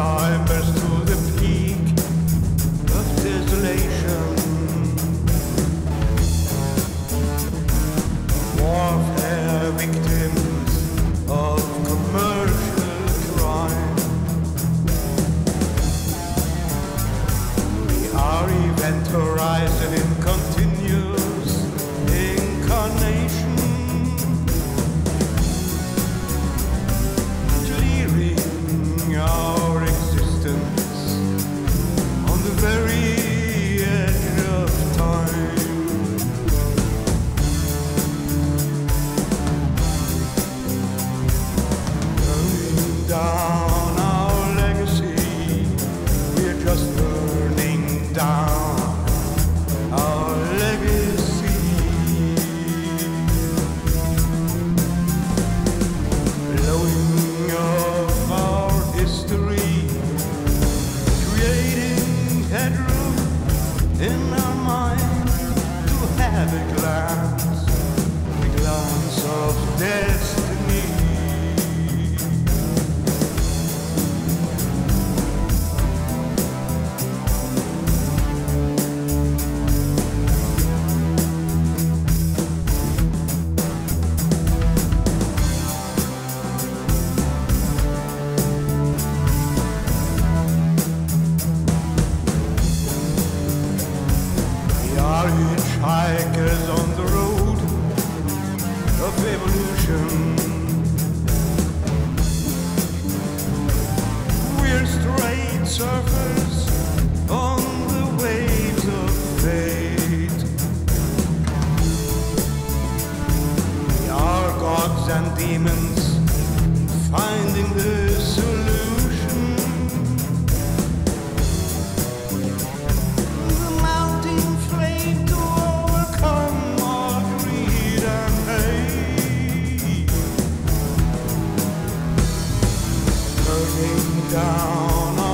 climbers to the peak of desolation. Warfare victims of commercial crime. We are event horizon mind to have a glance, a glance of destiny. Of evolution. Looking down